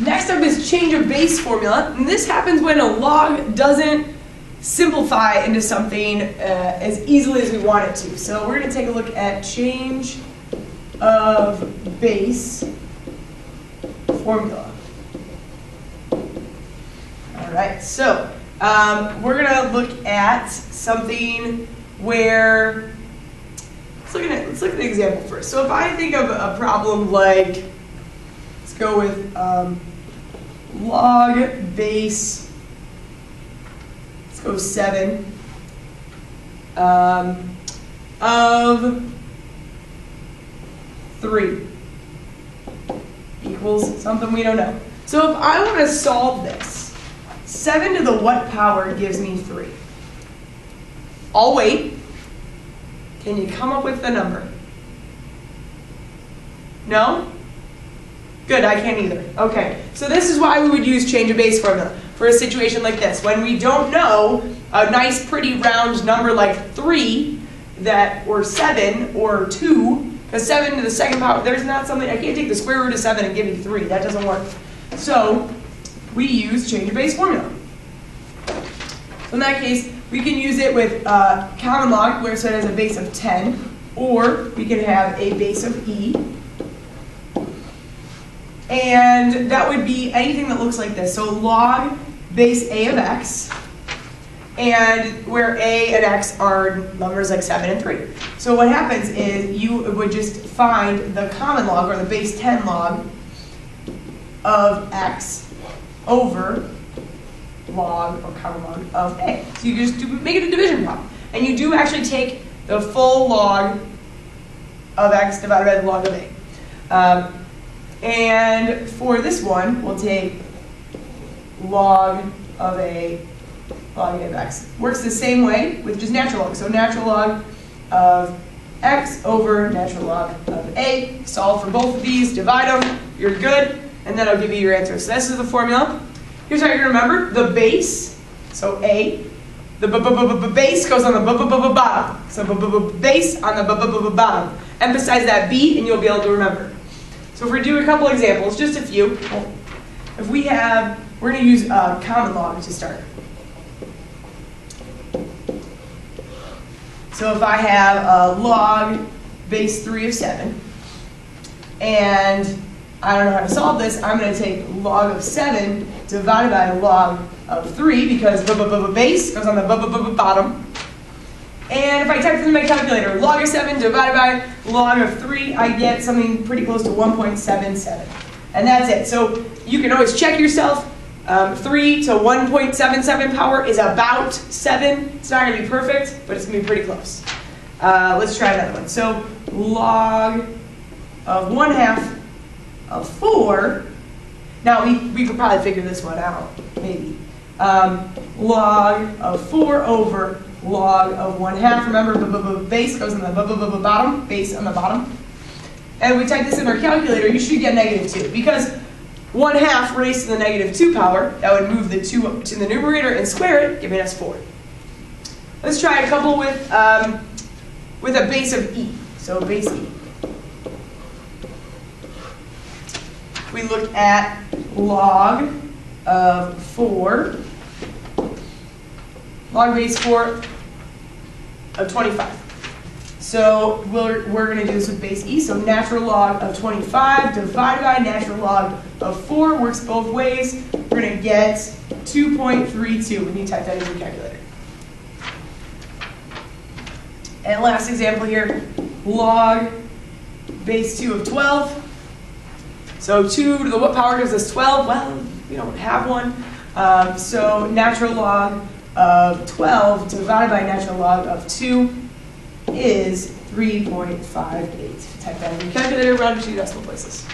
Next up is change of base formula. And this happens when a log doesn't simplify into something uh, as easily as we want it to. So we're going to take a look at change of base formula. All right, so um, we're going to look at something where let's look at let's look at the example first. So if I think of a problem like go with um, log base let's go seven um, of three equals something we don't know. So if I want to solve this, 7 to the what power gives me 3? I'll wait. Can you come up with the number? No? Good, I can't either. Okay, so this is why we would use change of base formula for a situation like this. When we don't know a nice pretty round number like 3 that or 7 or 2, because 7 to the second power, there's not something, I can't take the square root of 7 and give me 3. That doesn't work. So we use change of base formula. So in that case, we can use it with uh, common log, where it has a base of 10, or we can have a base of e. And that would be anything that looks like this. So log base a of x, and where a and x are numbers like 7 and 3. So what happens is you would just find the common log, or the base 10 log, of x over log or common log of a. So you just do, make it a division problem. And you do actually take the full log of x divided by the log of a. Um, and for this one, we'll take log of a log of x. Works the same way with just natural log. So natural log of x over natural log of a. Solve for both of these, divide them, you're good, and then I'll give you your answer. So this is the formula. Here's how you're going to remember. The base, so a, the b -b -b base goes on the b -b -b bottom. So b -b -b base on the b -b -b bottom. Emphasize that B and you'll be able to remember. So if we do a couple examples, just a few. If we have, we're going to use uh, common log to start. So if I have a log base 3 of 7, and I don't know how to solve this, I'm going to take log of 7 divided by log of 3, because b -b -b base goes on the bottom. And if I type in my calculator, log of 7 divided by log of 3, I get something pretty close to 1.77. And that's it. So you can always check yourself. Um, 3 to 1.77 power is about 7. It's not going to be perfect, but it's going to be pretty close. Uh, let's try another one. So log of 1 half of 4. Now, we, we could probably figure this one out, maybe. Um, log of 4 over log of 1 half. Remember, b -b -b base goes on the b -b -b bottom, base on the bottom. And we type this in our calculator, you should get negative 2. Because 1 half raised to the negative 2 power, that would move the 2 up to the numerator and square it, giving us 4. Let's try a couple with, um, with a base of e. So base e. We look at log of 4 log base 4 of 25. So we're, we're going to do this with base e. So natural log of 25 divided by natural log of 4 works both ways. We're going to get 2.32 when you type that in your calculator. And last example here, log base 2 of 12. So 2 to the what power gives us 12? Well, we don't have one. Um, so natural log of 12 divided by natural log of 2 is 3.58. Type that in your calculator, round to two decimal places.